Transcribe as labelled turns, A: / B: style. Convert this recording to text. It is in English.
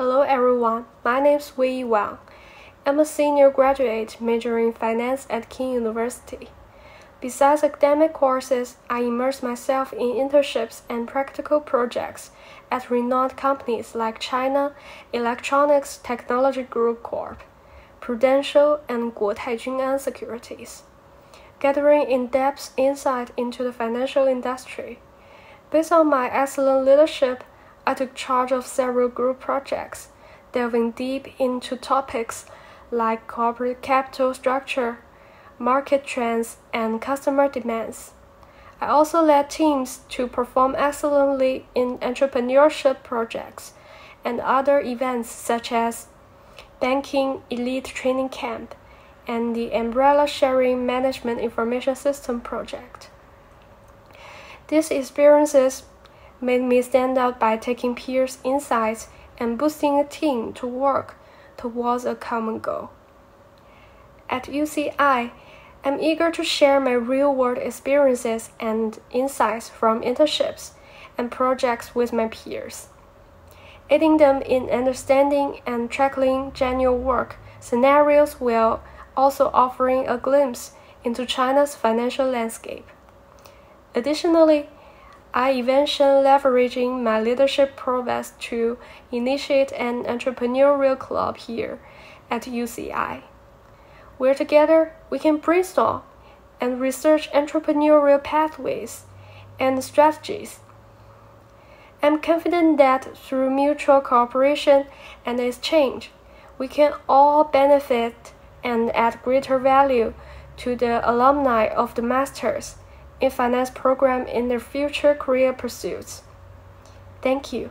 A: Hello everyone, my name is Weiyi Wang. I'm a senior graduate majoring in finance at King University. Besides academic courses, I immerse myself in internships and practical projects at renowned companies like China Electronics Technology Group Corp, Prudential, and Guotai Junan Securities, gathering in-depth insight into the financial industry. Based on my excellent leadership, I took charge of several group projects, delving deep into topics like corporate capital structure, market trends, and customer demands. I also led teams to perform excellently in entrepreneurship projects and other events such as Banking Elite Training Camp and the Umbrella Sharing Management Information System project. These experiences made me stand out by taking peers' insights and boosting a team to work towards a common goal. At UCI, I'm eager to share my real world experiences and insights from internships and projects with my peers, aiding them in understanding and tackling genuine work scenarios while also offering a glimpse into China's financial landscape. Additionally, I eventually leveraging my leadership prowess to initiate an entrepreneurial club here at UCI. Where together we can brainstorm and research entrepreneurial pathways and strategies. I'm confident that through mutual cooperation and exchange, we can all benefit and add greater value to the alumni of the Masters in finance program in their future career pursuits. Thank you.